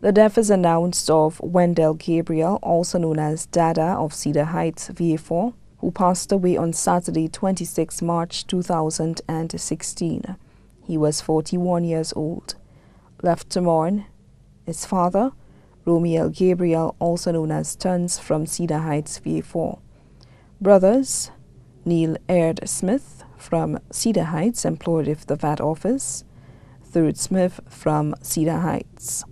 The death is announced of Wendel Gabriel, also known as Dada of Cedar Heights, Vieux Fort, who passed away on Saturday, 26 March 2016. He was 41 years old. Left to mourn, his father, Romiel Gabriel, also known as Tuns from Cedar Heights, Vieux Fort. Brothers, Neil Aird Smith from Cedar Heights, employed with the VAT office. Third Smith from Cedar Heights.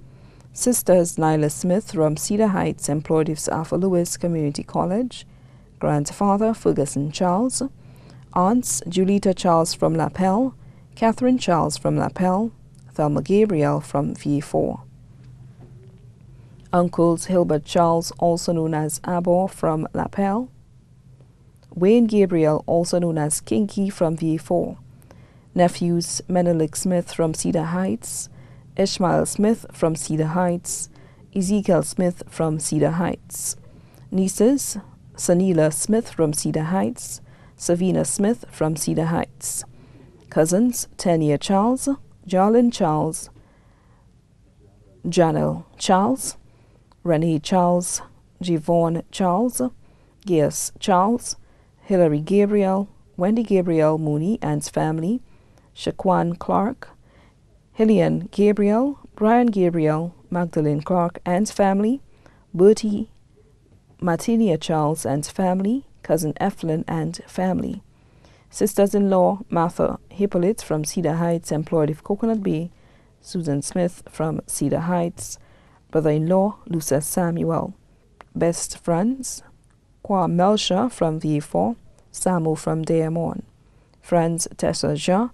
Sisters Nyla Smith from Cedar Heights, employed with Arthur Lewis Community College. Grandfather Ferguson Charles. Aunts Julita Charles from Lapel. Catherine Charles from Lapel. Thelma Gabriel from Vieux Fort. Uncles Hilbert Charles, also known as Abor from Lapel. Wayne Gabriel, also known as Kinky from Vieux Fort. Nephews Menelik Smith from Cedar Heights. Ishmael Smith from Cedar Heights, Ezekiel Smith from Cedar Heights. Nieces, Sanila Smith from Cedar Heights, Savina Smith from Cedar Heights. Cousins, Tania Charles, Jarlin Charles, Janelle Charles, Renee Charles, Javon Charles, Gaius Charles, Hilary Gabriel, Wendy Gabriel Mooney and family, Shaquan Clark, Hillian Gabriel, Brian Gabriel, Magdalene Clark and family, Bertie Martinia Charles and family, cousin Eflin and family. Sisters-in-law Martha Hippolyte from Cedar Heights, employed with Coconut Bay, Susan Smith from Cedar Heights, brother-in-law Lucia Samuel. Best friends, Kwa Melcha from Vieux Fort, Samu from Diamond. Friends Tessa Jean,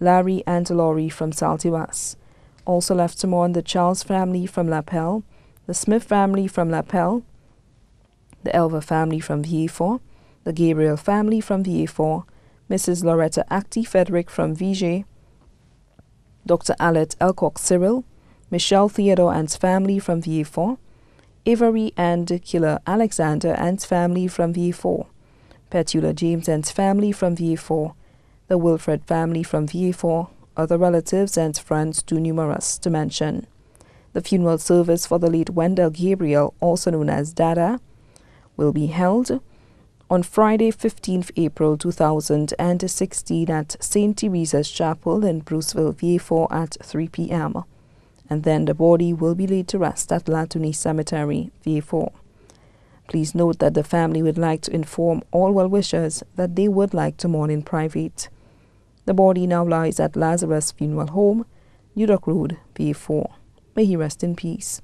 Larry and Laurie from Saltibus. Also left to mourn the Charles family from Lapel, the Smith family from Lapel, the Elva family from Vieux Fort, the Gabriel family from Vieux Fort, Mrs. Loretta Acti Frederick from VJ, Dr. Alet Elcock Cyril, Michelle Theodore and family from Vieux Fort, Avery and Killer Alexander and family from Vieux Fort, Petula James and family from Vieux Fort, the Wilfred family from Vieux Fort, other relatives and friends too numerous to mention. The funeral service for the late Wendel Gabriel, also known as Dada, will be held on Friday, 15th April 2016 at St. Teresa's Chapel in Bruceville, Vieux Fort at 3 p.m. And then the body will be laid to rest at La Tourney Cemetery, Vieux Fort. Please note that the family would like to inform all well-wishers that they would like to mourn in private. The body now lies at Lazarus Funeral Home, New Road, Vieux Fort. May he rest in peace.